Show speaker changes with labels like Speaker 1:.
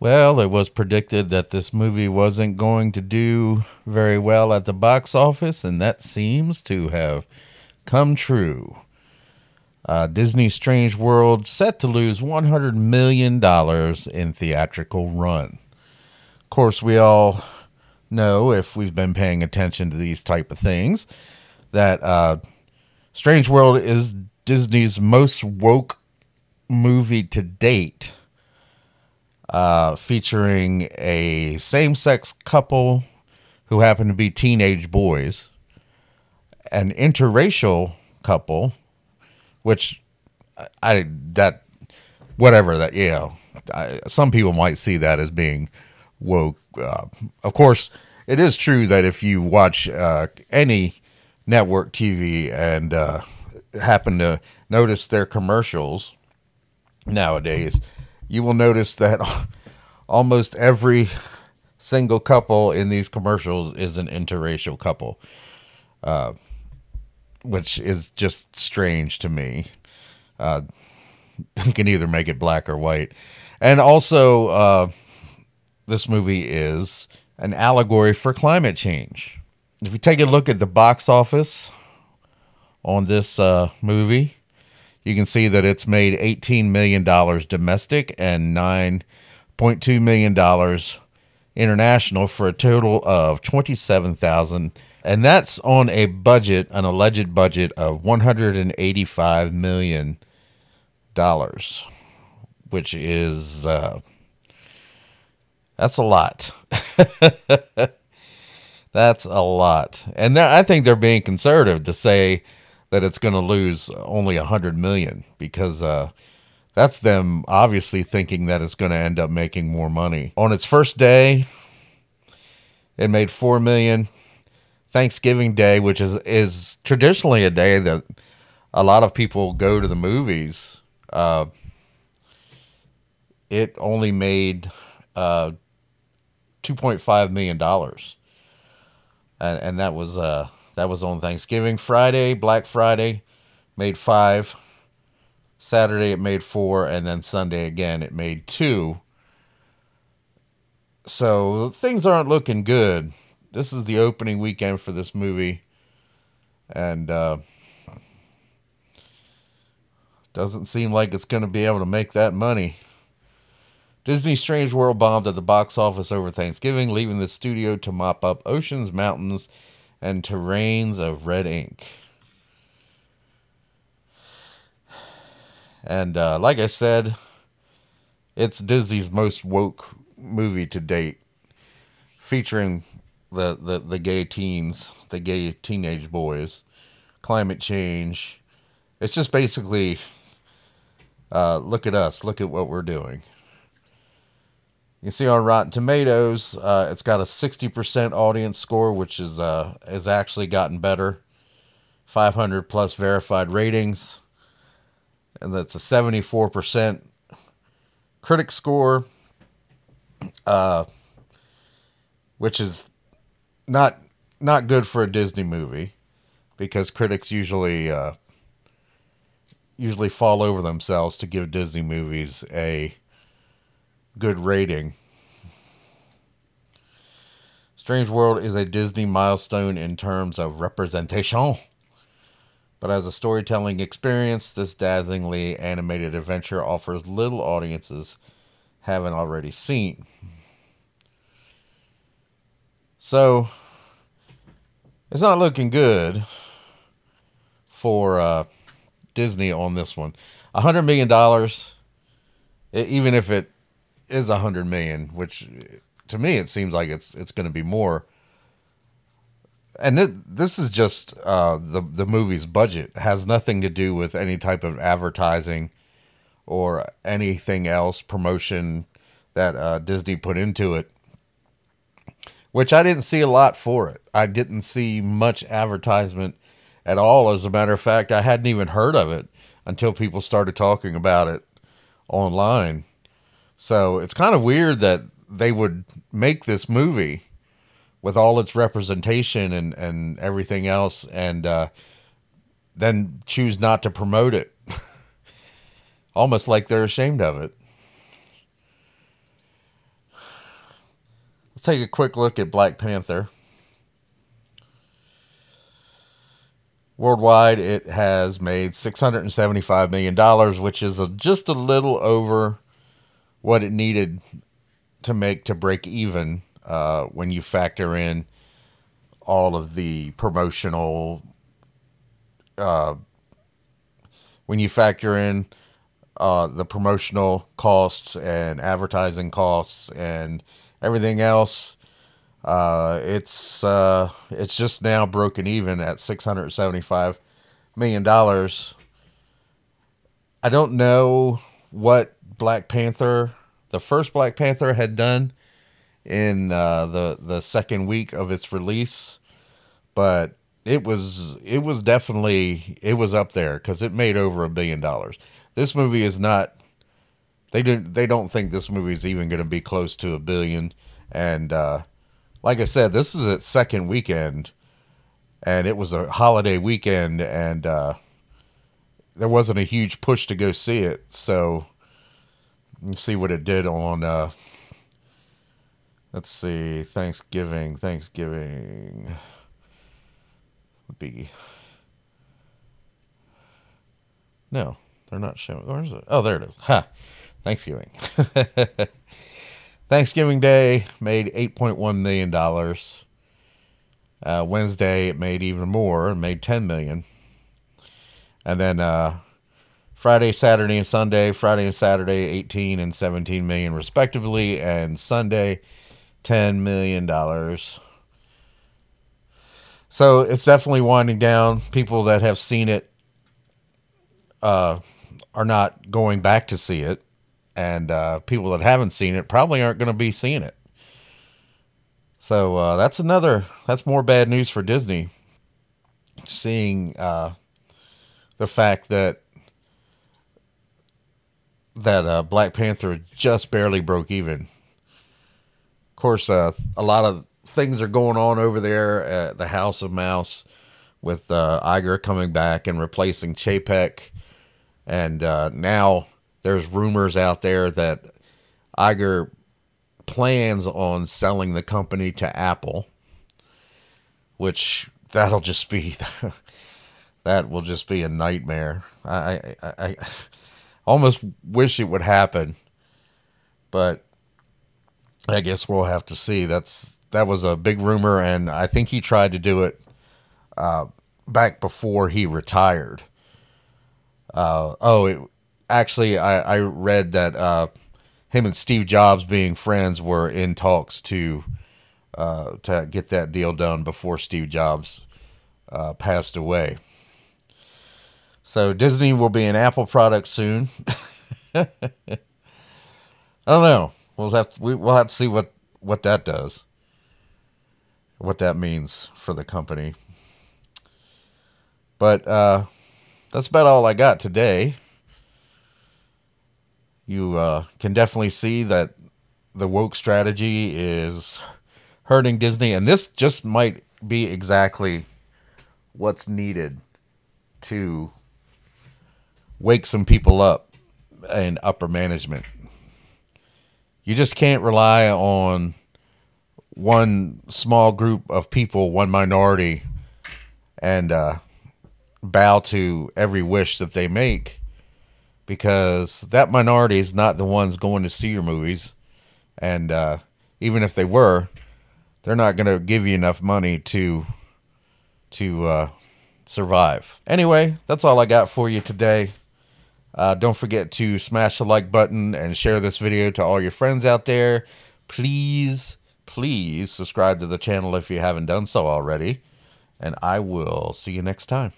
Speaker 1: Well, it was predicted that this movie wasn't going to do very well at the box office, and that seems to have come true. Uh, Disney Strange World set to lose $100 million in theatrical run. Of course, we all know, if we've been paying attention to these type of things, that uh, Strange World is Disney's most woke movie to date uh, featuring a same sex couple who happen to be teenage boys, an interracial couple, which I, that whatever that I, some people might see that as being woke. Uh, of course, it is true that if you watch uh, any network TV and uh, happen to notice their commercials nowadays you will notice that almost every single couple in these commercials is an interracial couple, uh, which is just strange to me. Uh, you can either make it black or white. And also, uh, this movie is an allegory for climate change. If we take a look at the box office on this uh, movie, you can see that it's made $18 million domestic and $9.2 million international for a total of 27,000 and that's on a budget, an alleged budget of 185 million dollars, which is uh, that's a lot. that's a lot, and I think they're being conservative to say that it's going to lose only a hundred million because uh, that's them obviously thinking that it's going to end up making more money. On its first day, it made four million. Thanksgiving Day, which is is traditionally a day that a lot of people go to the movies, uh, it only made uh, two point five million dollars, and, and that was uh, that was on Thanksgiving. Friday, Black Friday, made five. Saturday, it made four. And then Sunday, again, it made two. So things aren't looking good. This is the opening weekend for this movie. And, uh, doesn't seem like it's going to be able to make that money. Disney Strange World bombed at the box office over Thanksgiving, leaving the studio to mop up oceans, mountains, and terrains of red ink. And uh, like I said, it's Disney's most woke movie to date, featuring the, the, the gay teens, the gay teenage boys, climate change. It's just basically uh, look at us, look at what we're doing. You see on Rotten Tomatoes, uh, it's got a 60% audience score, which is uh, has actually gotten better. 500 plus verified ratings, and that's a 74% critic score, uh, which is not not good for a Disney movie because critics usually uh, usually fall over themselves to give Disney movies a good rating. Strange World is a Disney milestone in terms of representation. But as a storytelling experience, this dazzlingly animated adventure offers little audiences haven't already seen. So, it's not looking good for uh, Disney on this one. A hundred million dollars, even if it is a hundred million, which to me it seems like it's it's going to be more. And it, this is just uh, the the movie's budget it has nothing to do with any type of advertising or anything else promotion that uh, Disney put into it. Which I didn't see a lot for it. I didn't see much advertisement at all. As a matter of fact, I hadn't even heard of it until people started talking about it online. So it's kind of weird that they would make this movie with all its representation and, and everything else and uh, then choose not to promote it. Almost like they're ashamed of it. let's take a quick look at Black Panther. Worldwide, it has made $675 million, which is a, just a little over what it needed to make to break even uh, when you factor in all of the promotional, uh, when you factor in uh, the promotional costs and advertising costs and everything else uh, it's uh, it's just now broken even at six hundred seventy five million dollars. I don't know what Black Panther, the first Black Panther, had done in uh, the the second week of its release, but it was it was definitely it was up there because it made over a billion dollars. This movie is not. They didn't. They don't think this movie is even going to be close to a billion, and uh, like I said, this is its second weekend, and it was a holiday weekend, and uh, there wasn't a huge push to go see it. So let's see what it did on. Uh, let's see, Thanksgiving. Thanksgiving be. No, they're not showing. Where is it? Oh, there it is. Ha! Thanksgiving. Thanksgiving Day made $8.1 million. Uh, Wednesday, it made even more and made 10 million. And then uh, Friday, Saturday, and Sunday, Friday and Saturday, 18 and 17 million respectively, and Sunday, $10 million. So it's definitely winding down. People that have seen it uh, are not going back to see it and uh, people that haven't seen it probably aren't going to be seeing it. So uh, that's another. That's more bad news for Disney. Seeing uh, the fact that that uh, Black Panther just barely broke even. Of course, uh, a lot of things are going on over there at the House of Mouse with uh, Iger coming back and replacing Chapek, and now there's rumors out there that Iger plans on selling the company to Apple, which that'll just be that will just be a nightmare. I, I, I almost wish it would happen, but I guess we'll have to see. That's that was a big rumor, and I think he tried to do it uh, back before he retired. Uh, oh, it, actually, I, I read that uh, him and Steve Jobs, being friends, were in talks to uh, to get that deal done before Steve Jobs uh, passed away. So Disney will be an Apple product soon. I don't know. We'll have to, we, will have to see what what that does. What that means for the company. But uh, that's about all I got today you uh, can definitely see that the woke strategy is hurting Disney, and this just might be exactly what's needed to wake some people up in upper management. You just can't rely on one small group of people, one minority, and uh, bow to every wish that they make because that minority is not the ones going to see your movies, and uh, even if they were, they're not going to give you enough money to to uh, survive. Anyway, that's all I got for you today. Uh, don't forget to smash the like button and share this video to all your friends out there. Please, please subscribe to the channel if you haven't done so already. And I will see you next time.